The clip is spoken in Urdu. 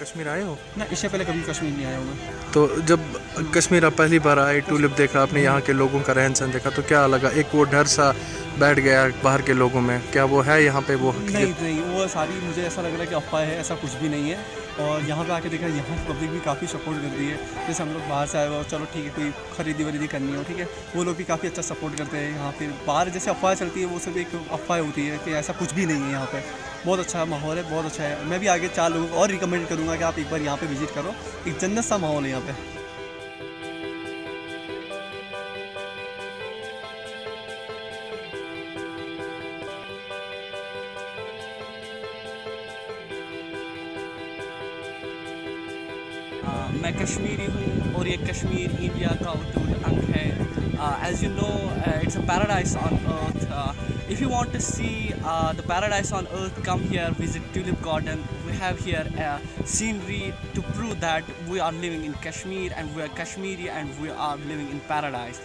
کشمیر آئے ہو؟ نہ اس سے پہلے کبھی کشمیر نہیں آیا ہوں میں۔ تو جب کشمیر آپ پہلی بار آئے ٹولپ دیکھا آپ نے یہاں کے لوگوں کا رہن سہن دیکھا تو کیا لگا؟ ایک وہ ڈر سا بیٹھ گیا باہر کے لوگوں میں کیا وہ ہے یہاں پہ وہ نہیں نہیں وہ ساری مجھے ایسا لگ رہا ہے کہ افواہ ہے ایسا کچھ بھی نہیں ہے۔ اور یہاں پہ آ کے دیکھا، یہاں کی پبلک بھی کافی سپورٹ کرتی ہے۔ جیسے ہم لوگ باہر سے آئے ہوئے چلو ٹھیک ہے، کوئی خریدی وریدی کرنی ہو، ٹھیک ہے۔ وہ لوگ بھی کافی اچھا سپورٹ کرتے ہیں یہاں پھر باہر جیسے افواہ چلتی ہے وہ سب ایک افواہ ہوتی ہے کہ ایسا کچھ بھی نہیں ہے یہاں پہ۔ بہت اچھا ماحول ہے، بہت اچھا ہے۔ میں بھی آگے چار لوگوں کو اور ریکمینڈ کروں گا کہ آپ ایک بار یہاں پہ وزٹ کرو۔ ایک جنت سا ماحول ہے یہاں پہ۔ میں کشمیری ہوں اور یہ کشمیر، انڈیا کا اٹوٹ انگ ہے۔ As you know it's a paradise on earth if you want to see the paradise on earth come here visit tulip garden we have here scenery to prove that we are living in Kashmir and we are Kashmiri and we are living in paradise